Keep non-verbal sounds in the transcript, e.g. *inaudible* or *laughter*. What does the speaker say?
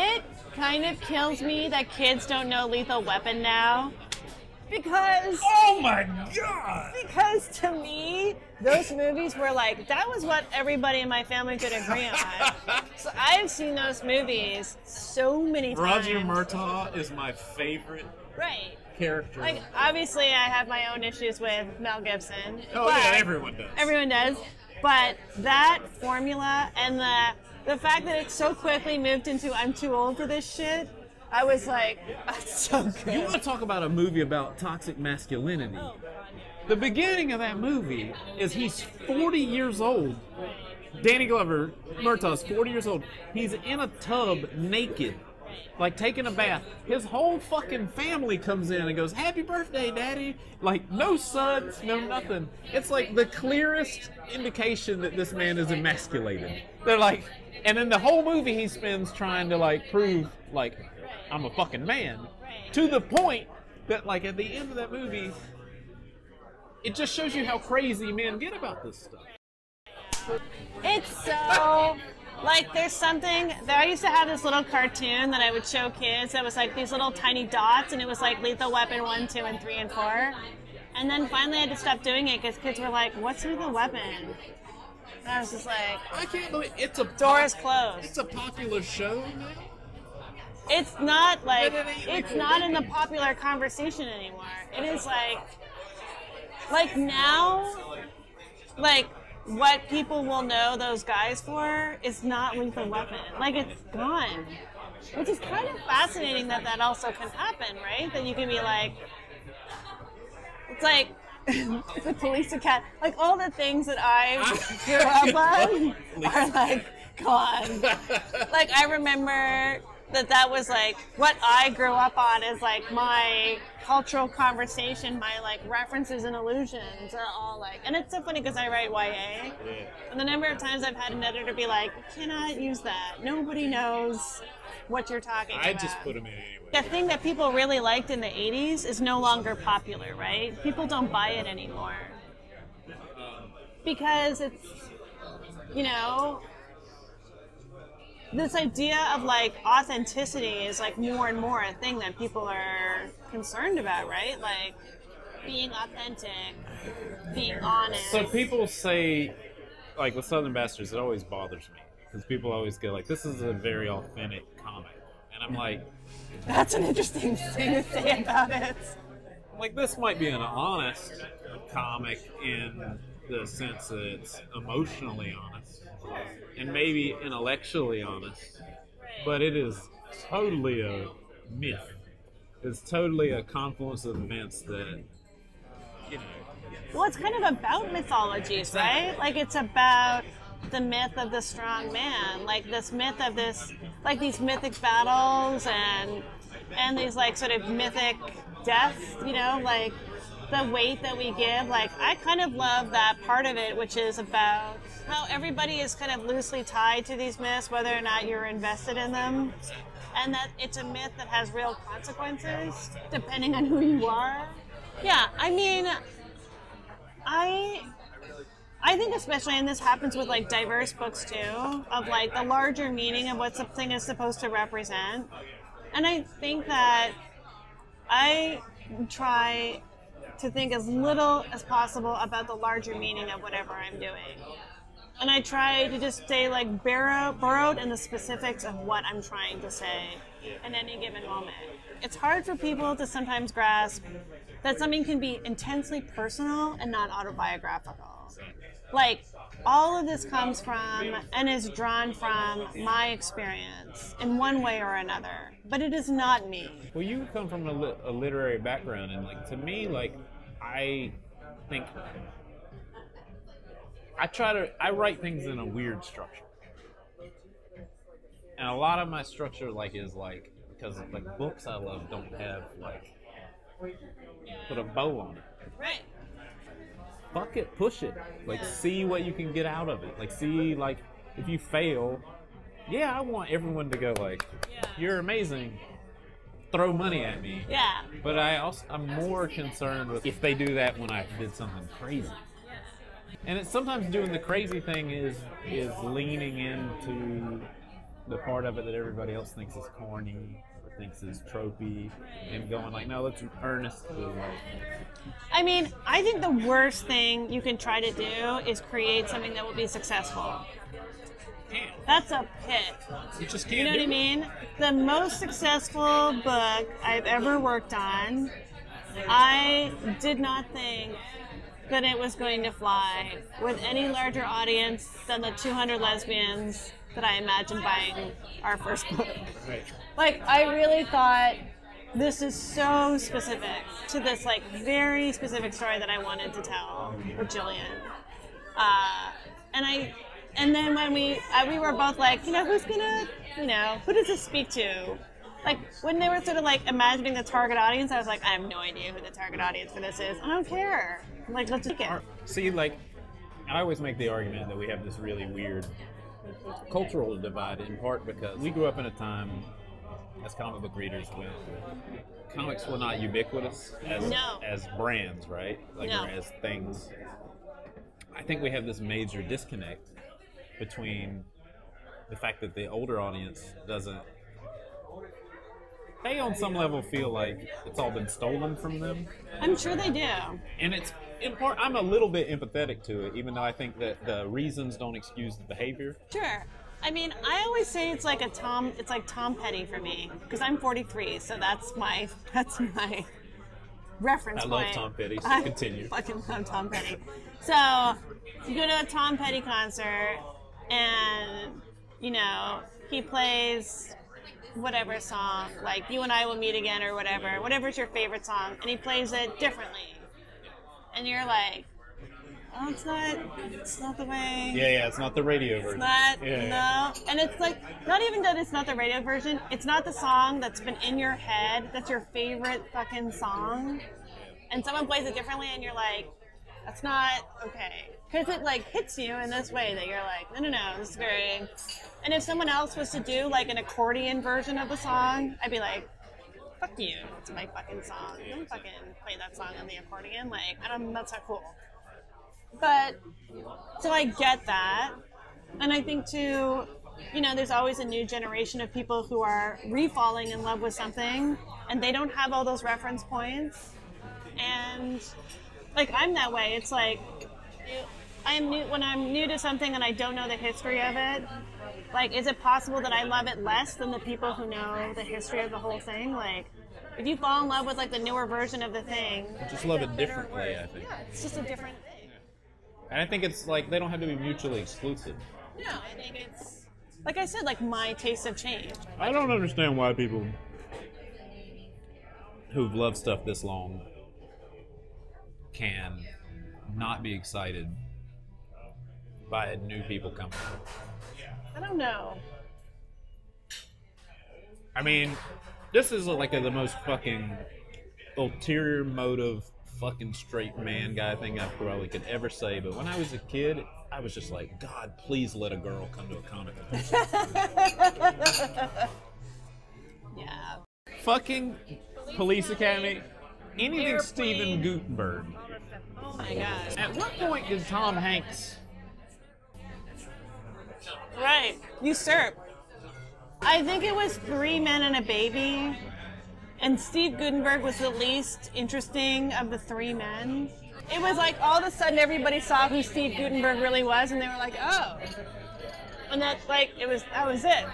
It kind of kills me that kids don't know Lethal Weapon now. Because Oh my god! because to me, those movies were like that was what everybody in my family could agree on. *laughs* so I've seen those movies so many times. Roger Murtaugh is my favorite Right. character. Like obviously I have my own issues with Mel Gibson. oh yeah, everyone does. Everyone does. But that formula and the the fact that it so quickly moved into I'm too old for this shit, I was like, *laughs* that's so good. You want to talk about a movie about toxic masculinity? The beginning of that movie is he's 40 years old. Danny Glover, Murtaugh's 40 years old. He's in a tub naked, like taking a bath. His whole fucking family comes in and goes, Happy birthday, Daddy. Like, no sons, no nothing. It's like the clearest indication that this man is emasculated. They're like, and then the whole movie he spends trying to like prove, like, I'm a fucking man. To the point that, like, at the end of that movie, it just shows you how crazy men get about this stuff. It's so like there's something there I used to have this little cartoon that I would show kids that was like these little tiny dots and it was like lethal weapon one, two, and three and four. And then finally I had to stop doing it because kids were like, What's lethal weapon? And I was just like, I can't believe it's a Door is closed. It's a popular show now. It's not like it it's not in the popular conversation anymore. It is like like now like what people will know those guys for is not lethal weapon. Like it's gone. Which is kind of fascinating that that also can happen, right? That you can be like it's like *laughs* the police academy like all the things that I *laughs* grew up on are like gone *laughs* like I remember that that was like what I grew up on is like my cultural conversation, my like references and allusions are all like, and it's so funny because I write YA, and the number of times I've had an editor be like, cannot use that. Nobody knows what you're talking I about." I just put them in anyway. the thing that people really liked in the 80s is no longer popular, right? People don't buy it anymore. Because it's, you know, this idea of like authenticity is like more and more a thing that people are concerned about, right? Like being authentic, being honest. So people say, like with Southern Bastards, it always bothers me because people always go like, "This is a very authentic comic," and I'm like, That's an interesting thing to say about it. like this might be an honest comic in the sense that it's emotionally honest and maybe intellectually honest, but it is totally a myth. It's totally a confluence of events that you know. Well, it's kind of about mythologies, right? Like it's about the myth of the strong man, like this myth of this, like these mythic battles and and these like sort of mythic deaths, you know, like the weight that we give. Like I kind of love that part of it, which is about how everybody is kind of loosely tied to these myths, whether or not you're invested in them. And that it's a myth that has real consequences depending on who you are. Yeah, I mean, I I think especially and this happens with like diverse books too, of like the larger meaning of what something is supposed to represent. And I think that I try to think as little as possible about the larger meaning of whatever I'm doing. And I try to just stay like burrow, burrowed in the specifics of what I'm trying to say in any given moment. It's hard for people to sometimes grasp that something can be intensely personal and not autobiographical. Like, all of this comes from and is drawn from my experience in one way or another, but it is not me. Well, you come from a, li- a literary background, and like to me, like I think I try to I write things in a weird structure, and a lot of my structure like is like because like books I love don't have like put a bow on it. Right. Fuck it, push it. Like see what you can get out of it. Like see like if you fail, yeah, I want everyone to go like, you're amazing. Throw money at me. Yeah. But I also I'm more concerned with if they do that when I did something crazy. And it's sometimes doing the crazy thing is is leaning into the part of it that everybody else thinks is corny or thinks is tropey, and going like, no, let's earnestly like. I mean, I think the worst thing you can try to do is create something that will be successful. That's a pit. You just can't. You know what I mean? The most successful book I've ever worked on, I did not think that it was going to fly with any larger audience than the 200 lesbians that I imagined buying our first book. Like, I really thought this is so specific to this like very specific story that I wanted to tell with Jillian. Uh, and I, and then when we uh, we were both like, you know, who's gonna, you know, who does this speak to? Like when they were sort of like imagining the target audience, I was like, I have no idea who the target audience for this is. I don't care. Like, let's take it. See, like, I always make the argument that we have this really weird cultural divide in part because we grew up in a time as comic book readers when comics were not ubiquitous as No. as brands, right? Like No. or as things. I think we have this major disconnect between the fact that the older audience doesn't they on some level feel like it's all been stolen from them I'm sure they do. and it's in part i'm a little bit empathetic to it even though i think that the reasons don't excuse the behavior Sure. I mean, I always say it's like a Tom. It's like Tom Petty for me because I'm 43, so that's my *laughs* that's my reference I love. Tom Petty, so I continue. *laughs* Fucking love Tom Petty. So you go to a Tom Petty concert, and you know he plays whatever song, like "You and I Will Meet Again" or whatever, whatever's your favorite song, and he plays it differently, and you're like, "Oh, it's not, it's not the way." yeah yeah it's not the radio version It's Not yeah, yeah. no, and it's like not even that it's not the radio version. It's not the song that's been in your head. That's your favorite fucking song, and someone plays it differently, and you're like, that's not okay, because it like hits you in this way that you're like, no, no, no, this is very. And if someone else was to do like an accordion version of the song, I'd be like, fuck you, it's my fucking song. Don't fucking play that song on the accordion. Like, I don't. That's not cool. But so I get that. And I think too, you know, there's always a new generation of people who are refalling in love with something and they don't have all those reference points. And like I'm that way. It's like I'm new when I'm new to something and I don't know the history of it. Like, is it possible that I love it less than the people who know the history of the whole thing? Like, if you fall in love with like the newer version of the thing, I just love it differently i think Yeah, it's just a different thing. and i think it's like they don't have to be mutually exclusive No, I think it's like I said, like my tastes have changed. i don't understand why people who've loved stuff this long can not be excited by new people coming I don't know. I mean, this is like a, the most fucking ulterior motive, fucking straight man guy thing I probably could ever say. But when I was a kid, I was just like, God, please let a girl come to a comic book. *laughs* Yeah. fucking Police Academy, anything Steven Guttenberg. Oh my gosh. At what point did Tom Hanks? Right. Usurp. I think it was three men and a baby, and Steve Guttenberg was the least interesting of the three men. It was like all of a sudden everybody saw who Steve Guttenberg really was, and they were like, oh. And that like it was that was it.